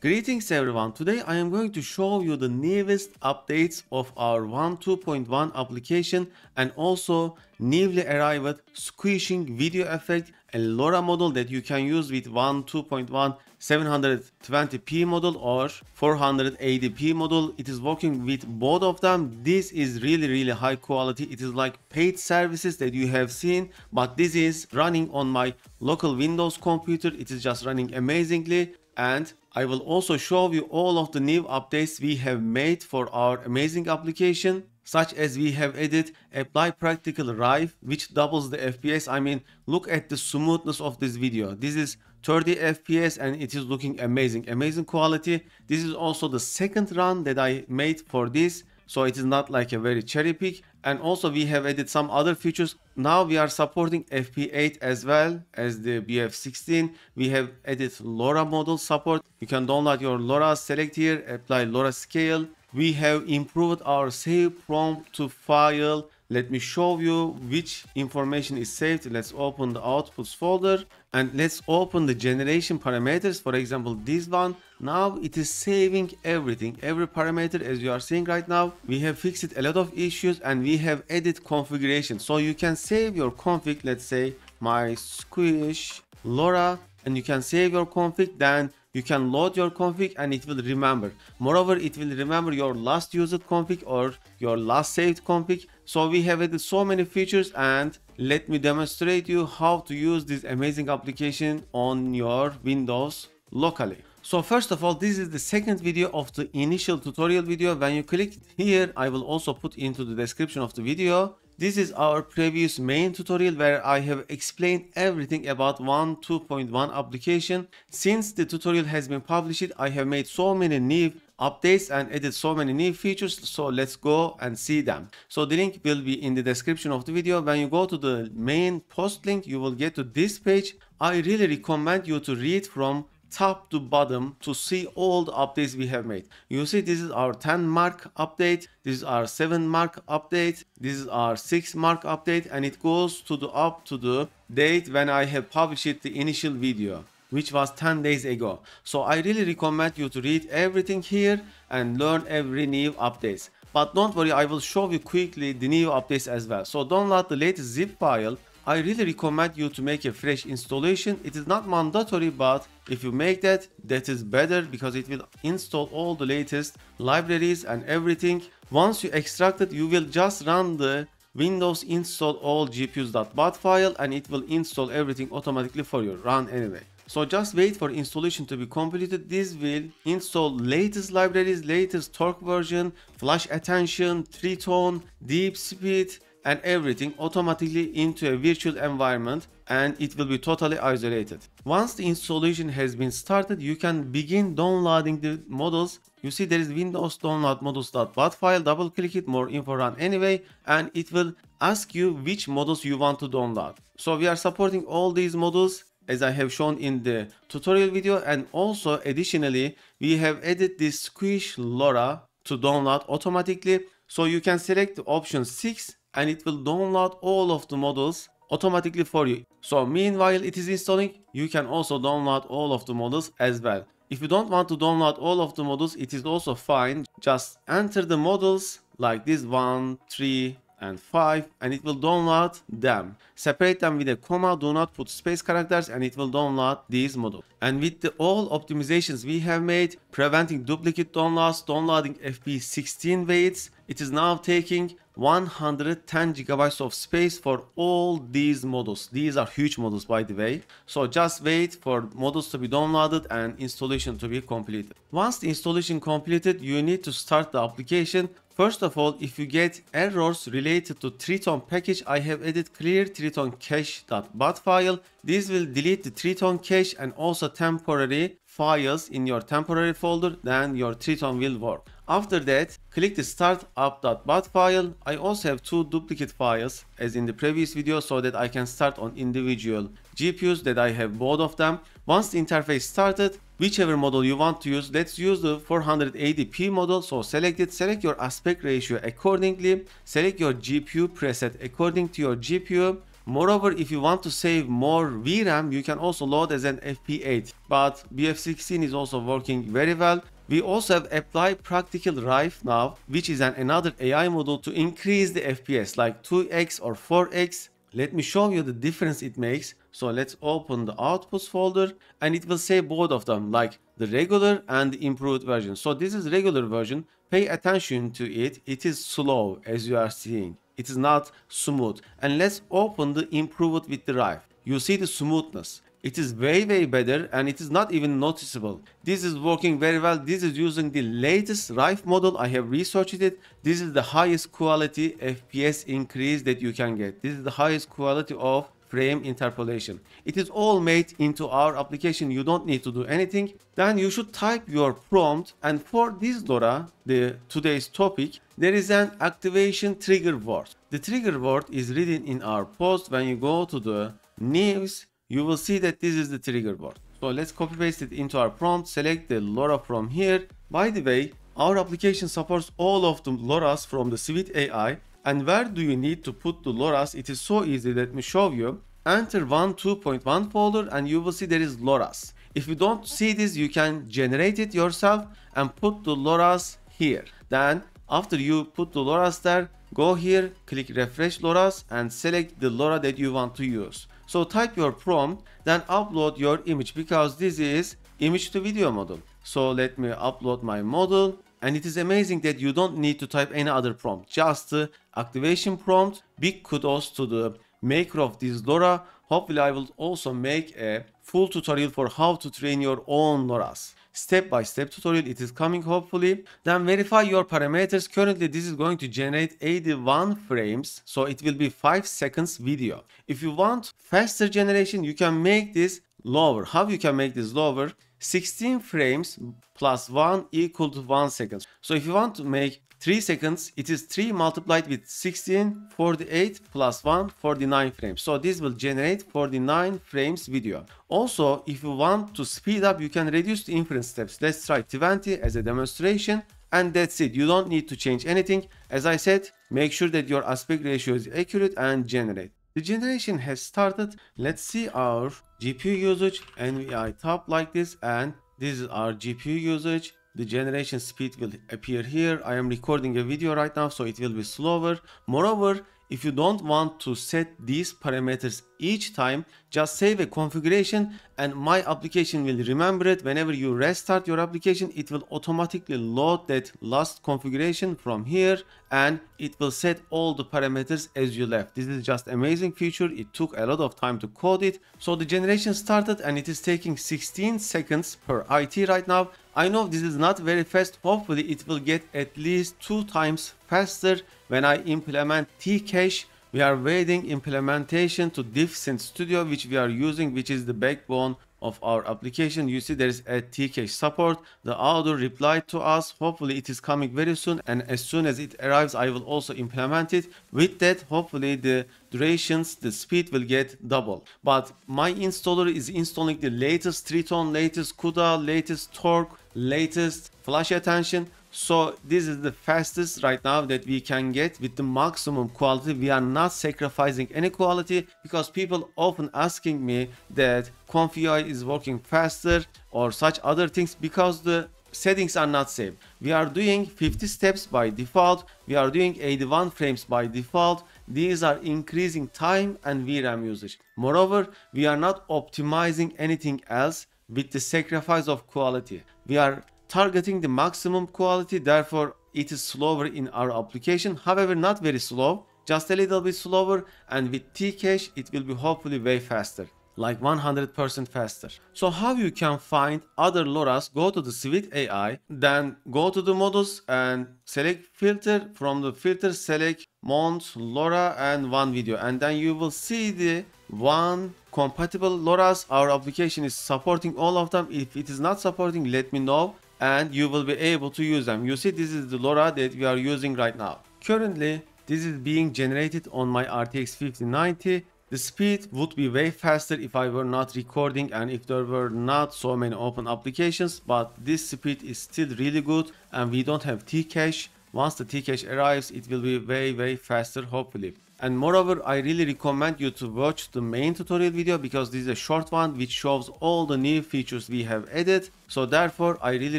Greetings everyone, today I am going to show you the newest updates of our Wan 2.1 application and also newly arrived squishing video effect and LoRa model that you can use with Wan 2.1 720p model or 480p model. It is working with both of them. This is really really high quality. It is like paid services that you have seen but this is running on my local Windows computer. It is just running amazingly and I will also show you all of the new updates we have made for our amazing application such as we have added apply practical RIFE which doubles the fps i mean look at the smoothness of this video. This is 30 fps and it is looking amazing amazing quality. This is also the second run that i made for this so it is not like a very cherry pick. And also we have added some other features. Now we are supporting fp8 as well as the bf16 we have added lora model support. You can download your lora select here apply lora scale. We have improved our save prompt to file let me show you which information is saved. Let's open the outputs folder and let's open the generation parameters. For example this one. Now it is saving everything every parameter as you are seeing right now. We have fixed a lot of issues and we have added configuration. So you can save your config let's say my squish lora and you can save your config then you can load your config and it will remember. Moreover it will remember your last used config or your last saved config. So we have added so many features and let me demonstrate you how to use this amazing application on your windows locally. So first of all this is the second video of the initial tutorial video. When you click here i will also put into the description of the video this is our previous main tutorial where I have explained everything about Wan 2.1 application. Since the tutorial has been published, I have made so many new updates and added so many new features so let's go and see them. So the link will be in the description of the video. When you go to the main post link you will get to this page. I really recommend you to read from top to bottom to see all the updates we have made. You see this is our 10 mark update, this is our 7 mark update, this is our 6 mark update and it goes to the up to the date when I have published the initial video which was 10 days ago. So I really recommend you to read everything here and learn every new updates. But don't worry, I will show you quickly the new updates as well. So download the latest zip file I really recommend you to make a fresh installation. It is not mandatory, but if you make that, that is better because it will install all the latest libraries and everything. Once you extract it, you will just run the Windows install all gpus.bat file and it will install everything automatically for you. Run anyway. So just wait for installation to be completed. This will install latest libraries, latest torch version, flash attention, Triton, deep speed, and everything automatically into a virtual environment and it will be totally isolated. Once the installation has been started, you can begin downloading the models. You see there is Windows download models.bat file, double click it, more info run anyway, and it will ask you which models you want to download. So we are supporting all these models as I have shown in the tutorial video and also additionally we have added this squish LoRa to download automatically. So you can select option 6 and it will download all of the models automatically for you. So meanwhile it is installing, you can also download all of the models as well. If you don't want to download all of the models, it is also fine. Just enter the models like this 1, 3, and 5 and it will download them. Separate them with a comma, do not put space characters and it will download these models. And with the all optimizations we have made, preventing duplicate downloads, downloading FP16 weights, it is now taking 110 gigabytes of space for all these models. These are huge models by the way. So just wait for models to be downloaded and installation to be completed. Once the installation completed, you need to start the application. First of all, if you get errors related to Triton package, I have added clear triton cache.bat file. This will delete the Triton cache and also temporary files in your temporary folder, then your Triton will work. After that, click the start up.bat file. I also have two duplicate files as in the previous video so that I can start on individual GPUs that I have both of them. Once the interface started, whichever model you want to use, let's use the 480p model. So select it, select your aspect ratio accordingly, select your GPU preset according to your GPU Moreover, if you want to save more VRAM, you can also load as an FP8. But BF16 is also working very well. We also have apply practical Rife now, which is an another AI model to increase the FPS like 2x or 4x. Let me show you the difference it makes. So let's open the outputs folder and it will say both of them like the regular and the improved version. So this is regular version. Pay attention to it. It is slow as you are seeing. It is not smooth. And let's open the improved with the Rife. You see the smoothness. It is way way better and it is not even noticeable. This is working very well. This is using the latest Rife model. I have researched it. This is the highest quality FPS increase that you can get. This is the highest quality of frame interpolation. It is all made into our application. You don't need to do anything. Then you should type your prompt. And for this LoRa, the today's topic, there is an activation trigger word. The trigger word is written in our post. When you go to the news, you will see that this is the trigger word. So let's copy paste it into our prompt, select the LoRa from here. By the way, our application supports all of the LoRa's from the Civitai and where do you need to put the LoRa's? It is so easy. Let me show you. Enter Wan 2.1 folder and you will see there is LoRa's. If you don't see this, you can generate it yourself and put the LoRa's here. Then after you put the LoRa's there, go here, click refresh LoRa's and select the LoRa that you want to use. So type your prompt, then upload your image because this is image to video model. So let me upload my model and it is amazing that you don't need to type any other prompt just the activation prompt big kudos to the maker of this LoRa. Hopefully I will also make a full tutorial for how to train your own LoRa's. Step by step tutorial it is coming hopefully. Then verify your parameters. Currently this is going to generate 81 frames so it will be 5 seconds video. If you want faster generation you can make this lower. How you can make this lower 16 frames plus 1 equal to 1 second. So if you want to make 3 seconds, it is 3 multiplied with 16, 48 plus 1, 49 frames. So this will generate 49 frames video. Also, if you want to speed up, you can reduce the inference steps. Let's try 20 as a demonstration. And that's it. You don't need to change anything. As I said, make sure that your aspect ratio is accurate and generate. The generation has started. Let's see our GPU usage nvitop like this and this is our GPU usage. The generation speed will appear here. I am recording a video right now so it will be slower. Moreover, if you don't want to set these parameters each time, just save a configuration and my application will remember it. Whenever you restart your application, it will automatically load that last configuration from here and it will set all the parameters as you left. This is just amazing feature. It took a lot of time to code it. So the generation started and it is taking 16 seconds per IT right now. I know this is not very fast. Hopefully it will get at least two times faster when I implement TeaCache. We are waiting implementation to DiffSynth Studio which we are using which is the backbone of our application. You see there is a TeaCache support. The author replied to us hopefully it is coming very soon and as soon as it arrives i will also implement it. With that hopefully the durations the speed will get double. But my installer is installing the latest triton latest cuda latest torch latest flash attention so this is the fastest right now that we can get with the maximum quality. We are not sacrificing any quality because people often asking me that ComfyUI is working faster or such other things because the settings are not saved. We are doing 50 steps by default. We are doing 81 frames by default. These are increasing time and VRAM usage. Moreover, we are not optimizing anything else with the sacrifice of quality. We are targeting the maximum quality therefore it is slower in our application however not very slow just a little bit slower and with TeaCache it will be hopefully way faster like 100% faster. So how you can find other LoRa's, go to the Civitai, then go to the models and select filter. From the filter select mount, LoRa and Wan video and then you will see the Wan compatible LoRa's. Our application is supporting all of them. If it is not supporting, let me know and you will be able to use them. You see this is the LoRa that we are using right now. Currently this is being generated on my RTX 5090. The speed would be way faster if I were not recording and if there were not so many open applications but this speed is still really good and we don't have TeaCache. Once the TeaCache arrives it will be way way faster hopefully. And moreover, I really recommend you to watch the main tutorial video because this is a short one which shows all the new features we have added. So therefore, I really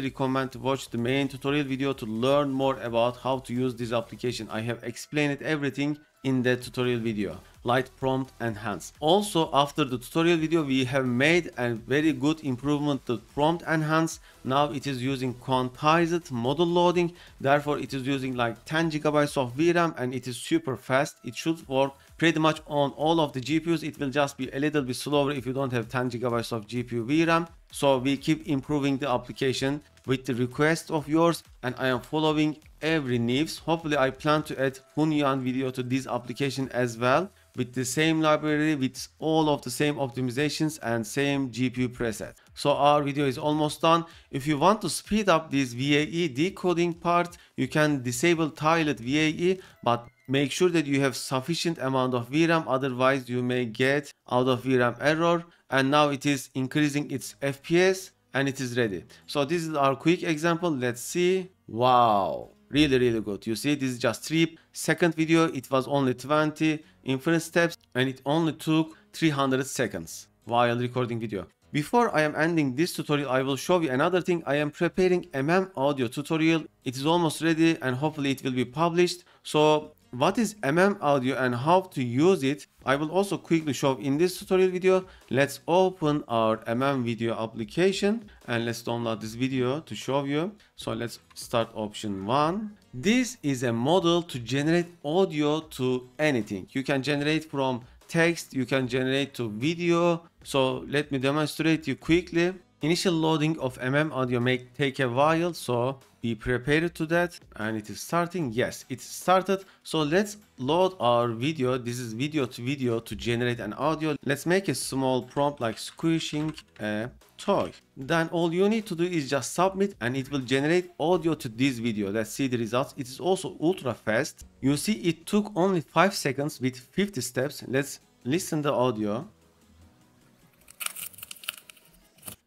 recommend to watch the main tutorial video to learn more about how to use this application. I have explained everything in that tutorial video light prompt enhance. Also after the tutorial video we have made a very good improvement to prompt enhance. Now it is using quantized model loading. Therefore it is using like 10 gigabytes of vram and it is super fast. It should work pretty much on all of the gpus it will just be a little bit slower if you don't have 10 gigabytes of gpu vram so we keep improving the application with the request of yours and I am following every news. Hopefully I plan to add Hunyuan video to this application as well with the same library with all of the same optimizations and same GPU preset. So our video is almost done. If you want to speed up this VAE decoding part, you can disable tiled VAE, but make sure that you have sufficient amount of VRAM, otherwise you may get out of VRAM error. And now it is increasing its FPS and it is ready. So this is our quick example. Let's see. Wow. Really, really good. You see, this is just three second video. It was only 20 inference steps and it only took 300 seconds while recording video. Before I am ending this tutorial, I will show you another thing. I am preparing MM audio tutorial. It is almost ready and hopefully it will be published. So what is mm audio and how to use it i will also quickly show in this tutorial video let's open our mm video application and let's download this video to show you. So let's start option one. This is a model to generate audio to anything. You can generate from text you can generate to video. So let me demonstrate you quickly initial loading of mm audio may take a while so be prepared to that. And it is starting yes it started. So let's load our video. This is video to video to generate an audio. Let's make a small prompt like squishing a toy. Then all you need to do is just submit and it will generate audio to this video. Let's see the results. It is also ultra fast. You see it took only five seconds with 50 steps. Let's listen the audio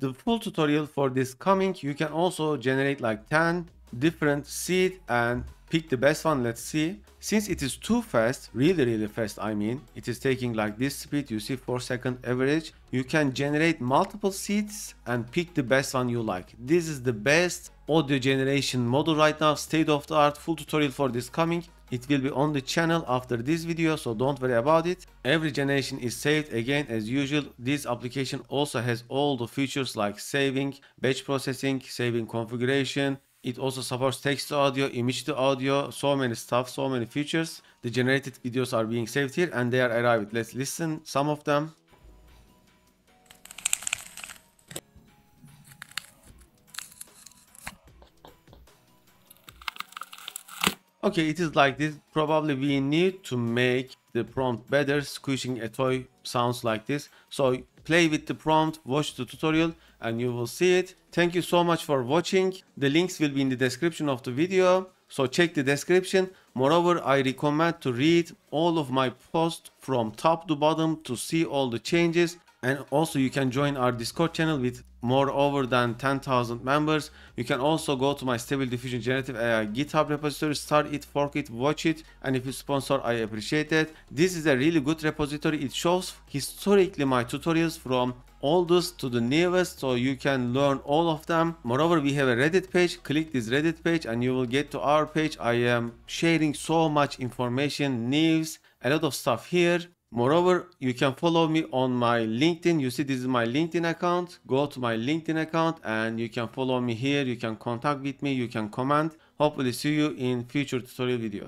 the full tutorial for this coming you can also generate like 10 different seed and pick the best one let's see. Since it is too fast really really fast i mean it is taking like this speed you see 4 second average you can generate multiple seeds and pick the best one you like. This is the best audio generation model right now state of the art full tutorial for this coming it will be on the channel after this video so don't worry about it. Every generation is saved again as usual. This application also has all the features like saving batch processing saving configuration. It also supports text to audio image to audio so many stuff so many features. The generated videos are being saved here and they are arrived. Let's listen some of them Okay, it is like this. Probably we need to make the prompt better. Squishing a toy sounds like this. So play with the prompt, watch the tutorial and you will see it. Thank you so much for watching. The links will be in the description of the video. So check the description. Moreover, I recommend to read all of my posts from top to bottom to see all the changes and also you can join our discord channel with more over than 10,000 members. You can also go to my stable diffusion generative ai github repository start it fork it watch it and if you sponsor i appreciate it. This is a really good repository. It shows historically my tutorials from oldest to the newest so you can learn all of them. Moreover we have a reddit page. Click this reddit page and you will get to our page. I am sharing so much information news a lot of stuff here Moreover, you can follow me on my LinkedIn. You see, this is my LinkedIn account. Go to my LinkedIn account and you can follow me here. You can contact with me. You can comment. Hopefully see you in future tutorial videos.